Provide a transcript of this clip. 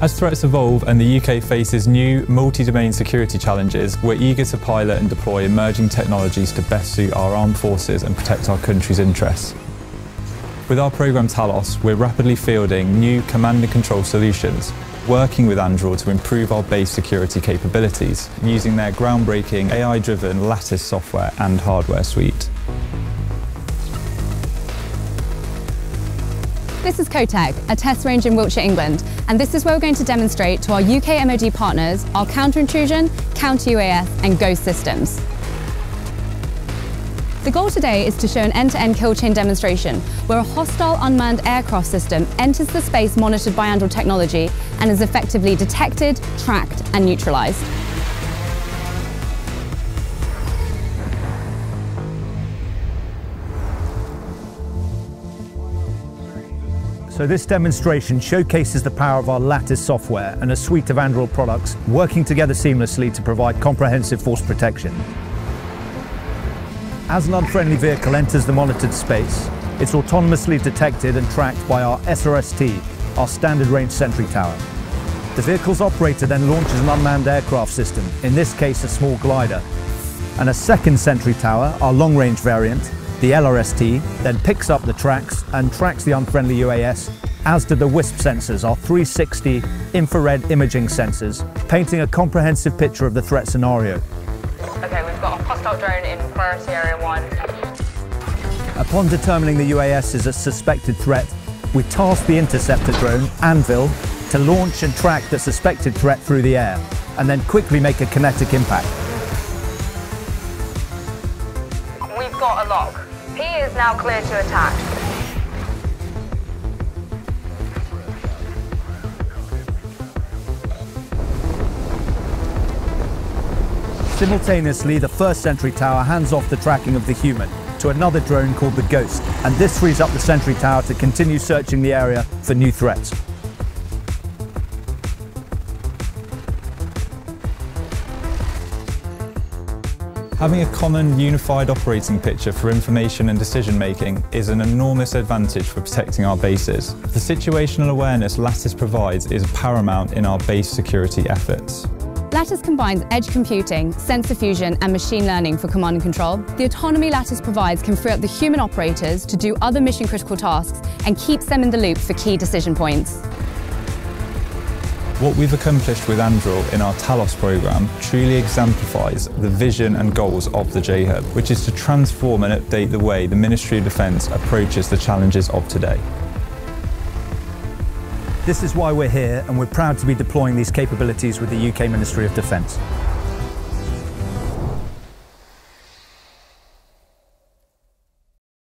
As threats evolve and the UK faces new multi-domain security challenges, we're eager to pilot and deploy emerging technologies to best suit our armed forces and protect our country's interests. With our programme Talos, we're rapidly fielding new command and control solutions, working with Anduril to improve our base security capabilities using their groundbreaking AI-driven Lattice software and hardware suite. This is COTEC, a test range in Wiltshire, England, and this is where we're going to demonstrate to our UK MOD partners our counter-intrusion, counter-UAS and ghost systems. The goal today is to show an end-to-end kill chain demonstration where a hostile unmanned aircraft system enters the space monitored by Anduril technology and is effectively detected, tracked and neutralised. So this demonstration showcases the power of our Lattice software and a suite of Anduril products working together seamlessly to provide comprehensive force protection. As an unfriendly vehicle enters the monitored space, it's autonomously detected and tracked by our SRST, our standard range sentry tower. The vehicle's operator then launches an unmanned aircraft system, in this case a small glider, and a second sentry tower, our long range variant, the LRST then picks up the tracks and tracks the unfriendly UAS, as do the WISP sensors, our 360 infrared imaging sensors, painting a comprehensive picture of the threat scenario. Okay, we've got a hostile drone in priority area one. Upon determining the UAS is a suspected threat, we task the interceptor drone, Anvil, to launch and track the suspected threat through the air, and then quickly make a kinetic impact. We've got a lock. He is now clear to attack. Simultaneously, the first sentry tower hands off the tracking of the human to another drone called the Ghost, and this frees up the sentry tower to continue searching the area for new threats. Having a common, unified operating picture for information and decision making is an enormous advantage for protecting our bases. The situational awareness Lattice provides is paramount in our base security efforts. Lattice combines edge computing, sensor fusion and machine learning for command and control. The autonomy Lattice provides can free up the human operators to do other mission critical tasks and keeps them in the loop for key decision points. What we've accomplished with Anduril in our Talos programme truly exemplifies the vision and goals of the J-Hub, which is to transform and update the way the Ministry of Defence approaches the challenges of today. This is why we're here and we're proud to be deploying these capabilities with the UK Ministry of Defence.